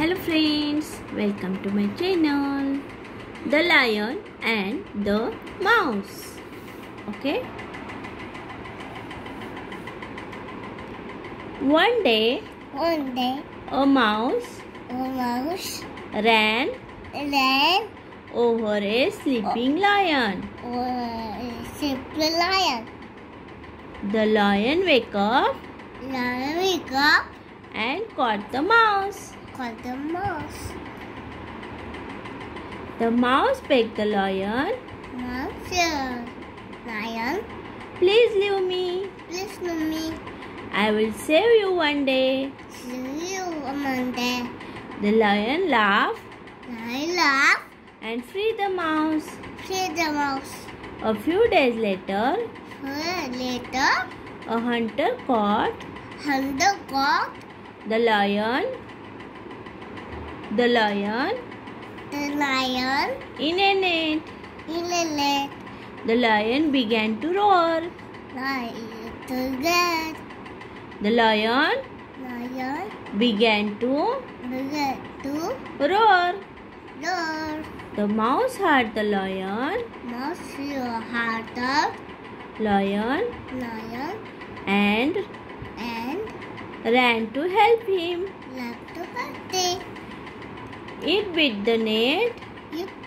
Hello friends, welcome to my channel The Lion and the Mouse. Okay? One day One day, a mouse a mouse ran ran over a sleeping lion. over a simple lion. The lion woke up Lion wake up, and caught the mouse called the mouse. The mouse begged the lion Mouse, uh, lion, Please leave me please know me. I will save you one day See you on Monday. The lion laughed I laugh, and freed the mouse. see the mouse. A few days later, Uh, Later, a hunter caught hunter got the lion. The lion the lion in a net. in a net. The lion began to roar. Lion to get The lion lion began to began to roar. roar. The mouse heard the lion, Mouse your the lion, lion and and ran to help him. left to birthday. It bit the net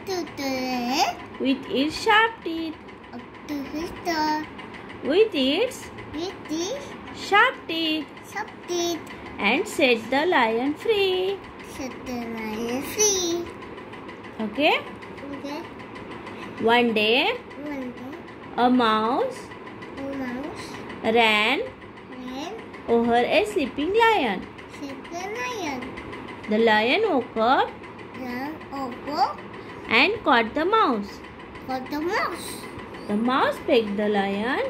to the red with its sharp teeth. up to his. With its With this sharp teeth. something and set the lion free. set the lion free. Okay? Okay. One day, One day, a mouse the mouse ran ran over a sleeping lion. the lion. The lion woke up And caught the mouse. for the mouse. The mouse begged the lion,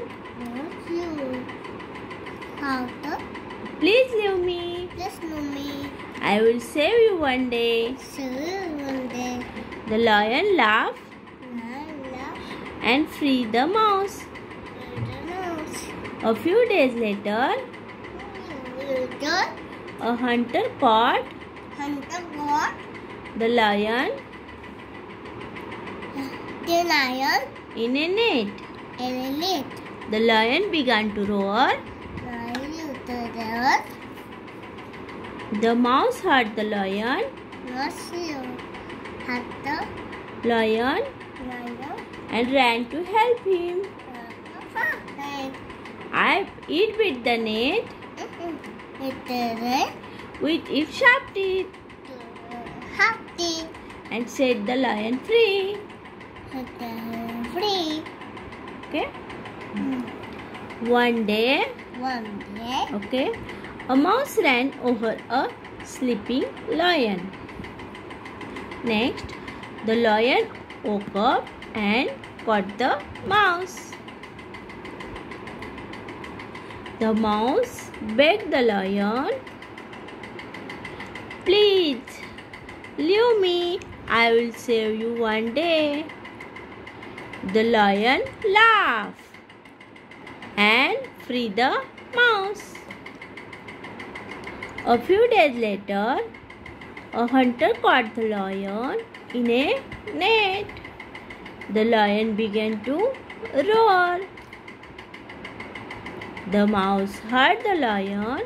How Please leave me. just know me. I will save you one day. So one day, The lion laughed and freed the mouse. the mouse. A few days later, Little a hunter caught hunter got the lion the lion in a net. and a lit. The lion began to roar. Lion to the earth. The mouse heard the lion. Mouse you. Hunter lion lion. and ran to help him. I it bit mm-hmm. the net with the its sharp teeth and set the lion free. with the free. Okay. Hmm. One day, One day, okay, a mouse ran over a sleeping lion. Next, the lion woke up and caught the mouse. The mouse begged the lion, Please, leave me. I will save you one day. The lion laughed and freed the mouse. A few days later, a hunter caught the lion in a net. The lion began to roar. The mouse heard the lion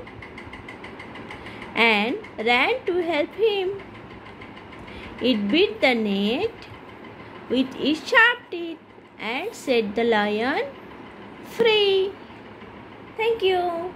and ran to help him. It bit the net with its sharp teeth and set the lion free. Thank you.